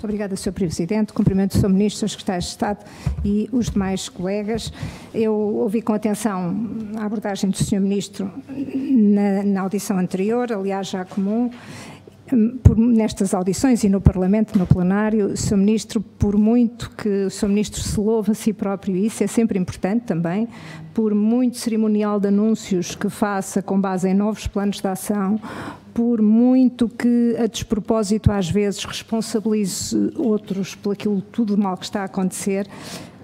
Muito obrigada, Sr. Presidente. Cumprimento o Sr. Ministro, os Secretários de Estado e os demais colegas. Eu ouvi com atenção a abordagem do Sr. Ministro na, na audição anterior, aliás, já comum, por, nestas audições e no Parlamento, no plenário, Sr. Ministro, por muito que o Sr. Ministro se louve a si próprio, e isso é sempre importante também, por muito cerimonial de anúncios que faça com base em novos planos de ação, por muito que a despropósito às vezes responsabilize outros por aquilo tudo mal que está a acontecer,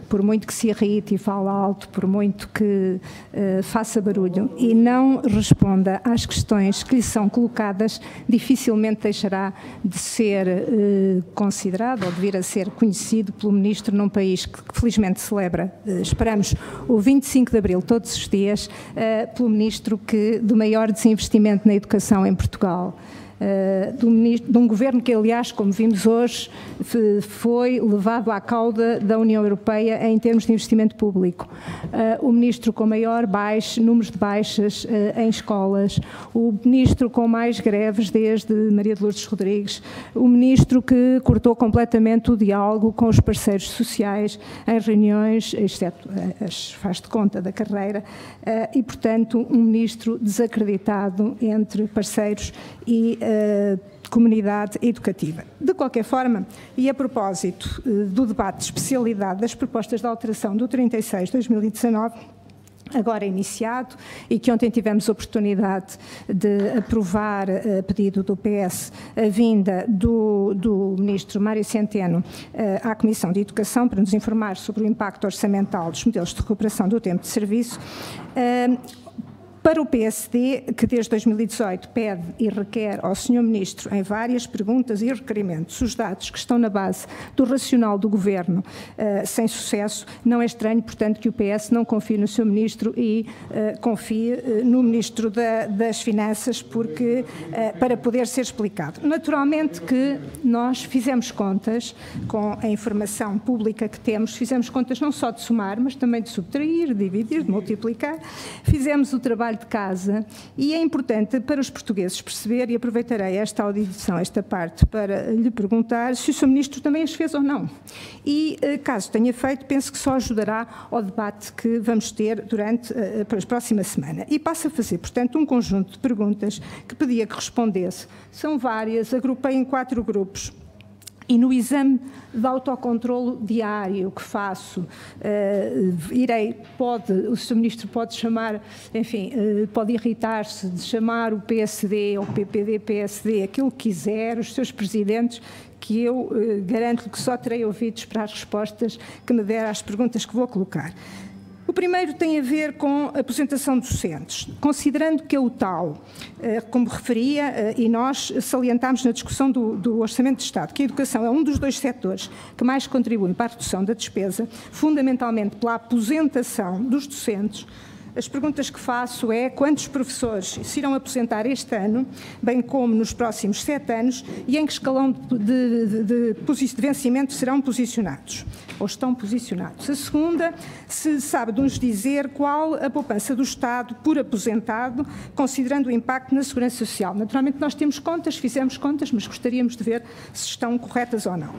por muito que se irrite e fale alto, por muito que uh, faça barulho e não responda às questões que lhe são colocadas, dificilmente deixará de ser uh, considerado ou de vir a ser conhecido pelo Ministro num país que, que felizmente celebra, uh, esperamos, o 25 de Abril todos os dias, pelo Ministro que do maior desinvestimento na educação em Portugal. Uh, de, um ministro, de um governo que, aliás, como vimos hoje, foi levado à cauda da União Europeia em termos de investimento público. Uh, o ministro com maior baixo, números de baixas uh, em escolas, o ministro com mais greves desde Maria de Lourdes Rodrigues, o ministro que cortou completamente o diálogo com os parceiros sociais em reuniões, exceto as faz de conta da carreira, e, portanto, um ministro desacreditado entre parceiros e comunidade educativa. De qualquer forma, e a propósito uh, do debate de especialidade das propostas de alteração do 36 de 2019, agora iniciado e que ontem tivemos oportunidade de aprovar a pedido do PS a vinda do, do Ministro Mário Centeno à Comissão de Educação para nos informar sobre o impacto orçamental dos modelos de recuperação do tempo de serviço. Para o PSD, que desde 2018 pede e requer ao Sr. Ministro, em várias perguntas e requerimentos, os dados que estão na base do racional do Governo, uh, sem sucesso, não é estranho, portanto, que o PS não confie no Sr. Ministro e uh, confie uh, no Ministro da, das Finanças, porque, para poder ser explicado. Naturalmente que nós fizemos contas com a informação pública que temos, fizemos contas não só de somar, mas também de subtrair, dividir, de multiplicar. Fizemos o trabalho de casa e é importante para os portugueses perceber, e aproveitarei esta audição, esta parte, para lhe perguntar se o Sr. Ministro também as fez ou não. E, eh, caso tenha feito, penso que só ajudará ao debate que vamos ter durante eh, a próxima semana. E passo a fazer, portanto, um conjunto de perguntas que pedia que respondesse. São várias, agrupei em quatro grupos. E no exame de autocontrolo diário que faço, uh, irei, pode, o Sr. Ministro pode chamar, enfim, uh, pode irritar-se de chamar o PSD ou PPD-PSD, aquilo que quiser, os seus presidentes, que eu uh, garanto que só terei ouvidos para as respostas que me der às perguntas que vou colocar. Primeiro tem a ver com a aposentação de docentes. Considerando que é o tal, eh, como referia, eh, e nós salientámos na discussão do, do, Orçamento de Estado, que a educação é um dos dois setores que mais contribuem para a redução da despesa, fundamentalmente pela aposentação dos docentes, as perguntas que faço é quantos professores se irão aposentar este ano, bem como nos próximos sete anos, e em que escalão de, de, de, de vencimento serão posicionados, ou estão posicionados. A segunda, se sabe de nos dizer qual a poupança do Estado por aposentado, considerando o impacto na segurança social. Naturalmente nós temos contas, fizemos contas, mas gostaríamos de ver se estão corretas ou não.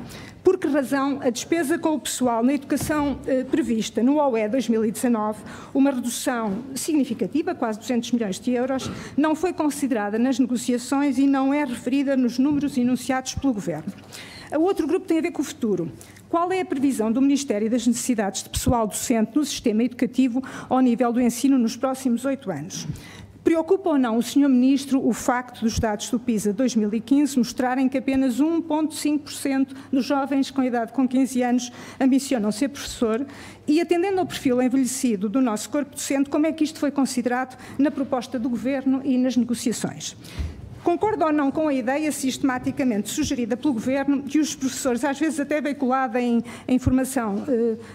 Por que razão a despesa com o pessoal na educação eh, prevista no OE 2019, uma redução significativa, quase 200 milhões de euros, não foi considerada nas negociações e não é referida nos números enunciados pelo Governo? O outro grupo tem a ver com o futuro. Qual é a previsão do Ministério das Necessidades de pessoal docente no sistema educativo ao nível do ensino nos próximos oito anos? Preocupa ou não o Sr. Ministro o facto dos dados do PISA 2015 mostrarem que apenas 1,5% dos jovens com idade com 15 anos ambicionam ser professor? E atendendo ao perfil envelhecido do nosso corpo docente, como é que isto foi considerado na proposta do Governo e nas negociações? Concordo ou não com a ideia sistematicamente sugerida pelo Governo de os professores, às vezes até veiculada em, em informação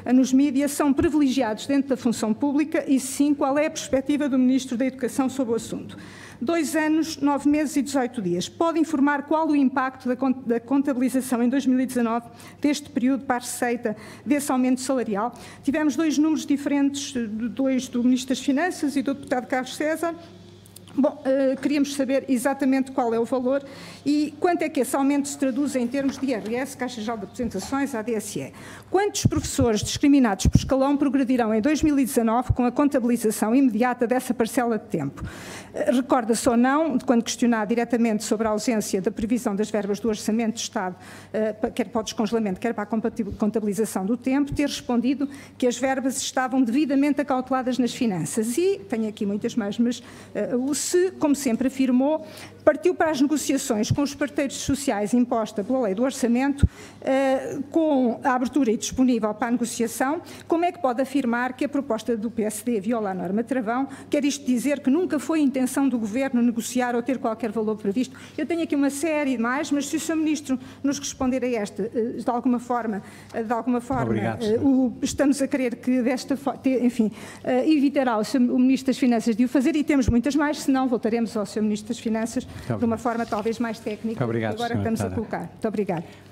eh, nos mídias, são privilegiados dentro da função pública e sim, qual é a perspectiva do Ministro da Educação sobre o assunto? Dois anos, nove meses e 18 dias. Pode informar qual o impacto da contabilização em 2019 deste período para a receita desse aumento salarial? Tivemos dois números diferentes, dois do Ministro das Finanças e do deputado Carlos César. Bom, uh, queríamos saber exatamente qual é o valor e quanto é que esse aumento se traduz em termos de IRS, Caixa Geral de Apresentações, ADSE. Quantos professores discriminados por escalão progredirão em 2019 com a contabilização imediata dessa parcela de tempo? Uh, Recorda-se ou não, quando questionado diretamente sobre a ausência da previsão das verbas do Orçamento de Estado, uh, quer para o descongelamento, quer para a contabilização do tempo, ter respondido que as verbas estavam devidamente acauteladas nas finanças. E tenho aqui muitas mais, mas o se, como sempre afirmou, partiu para as negociações com os parteiros sociais imposta pela lei do orçamento, eh, com a abertura e disponível para a negociação, como é que pode afirmar que a proposta do PSD viola a norma travão? Quer isto dizer que nunca foi intenção do Governo negociar ou ter qualquer valor previsto? Eu tenho aqui uma série de mais, mas se o Sr. Ministro nos responder a esta, eh, de alguma forma, eh, de alguma forma, Obrigado, o, estamos a querer que desta forma, enfim, evitará o, o Ministro das Finanças de o fazer e temos muitas mais, senão voltaremos ao Sr. Ministro das Finanças de uma forma talvez mais técnica obrigado, que agora estamos deputada. a colocar. Muito obrigada.